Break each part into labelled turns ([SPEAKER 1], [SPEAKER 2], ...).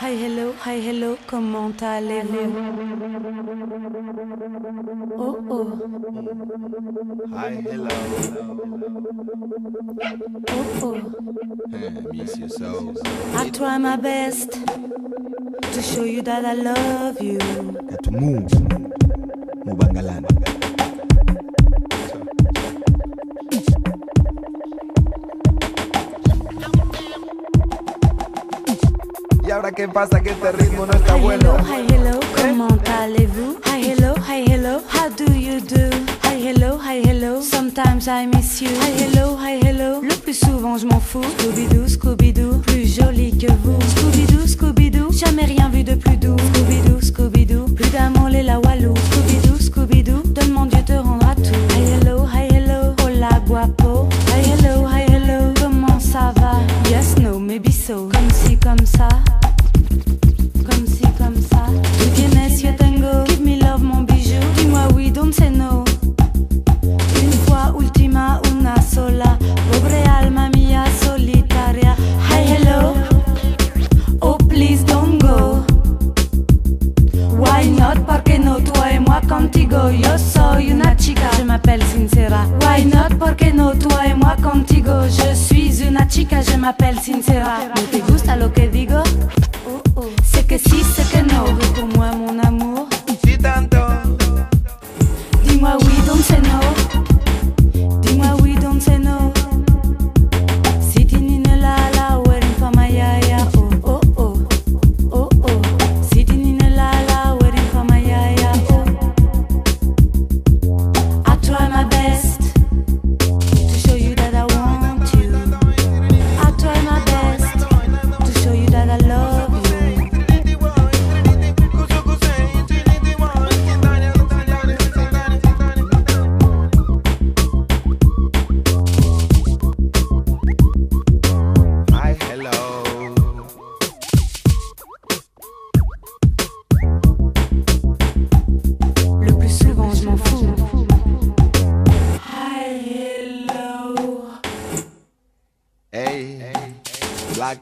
[SPEAKER 1] Hi hello, hi hello, comment allez-vous Oh oh,
[SPEAKER 2] Hi, hello.
[SPEAKER 1] oh oh.
[SPEAKER 2] miss you so.
[SPEAKER 1] I try my best to show you that I love you.
[SPEAKER 2] Katumu. Mubangalan. ¿Y ahora qué pasa? Que este ritmo no está
[SPEAKER 1] Hi
[SPEAKER 2] bueno.
[SPEAKER 1] hello, hi hello, comment allez-vous Hi hello, hi hello, how do you do? Hi hello, hi hello, sometimes I miss you. Hi hello, hi hello, le plus souvent je m'en fous. Scooby-Doo, Scooby-Doo, plus joli que vous. Scooby-Doo, Scooby-Doo, jamais rien vu de plus Je suis una chica. Je m'appelle Sincera. ¿No te gusta lo que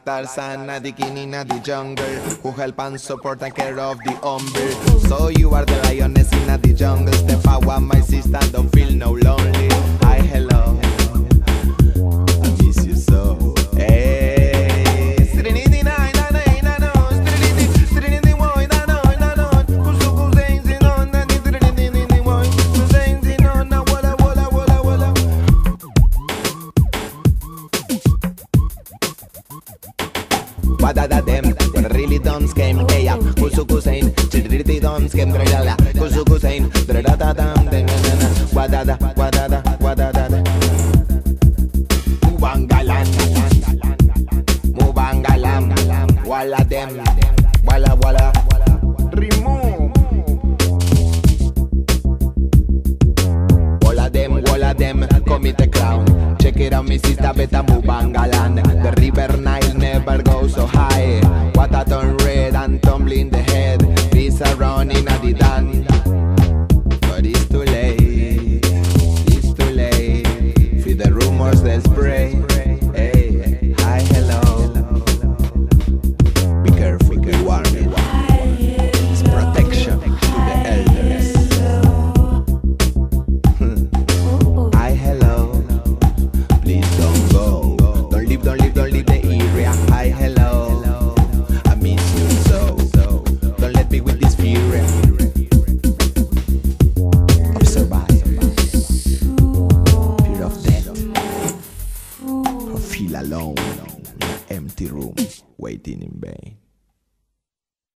[SPEAKER 2] Tarzan, king of the jungle. Who help and support and care of the humble. So you are the lioness in the jungle. Step out, my sister, don't feel no lonely. Hi, hello Wadada dem, really don't scam, hey ya, kusu kusain, chidriti don't scam, dragala, kusu kusain, dradada dam, dem, wadada, wadada, wadada, Mubangalan, Mubangalam, wala dem, wala wala, remove. Walla them, walla them, commit a crown. Check it out, my sister, better move Bangalan. Never goes so high. Water turn red and tumbling the head. Peace around in a the dan. Alone in empty room, waiting in vain.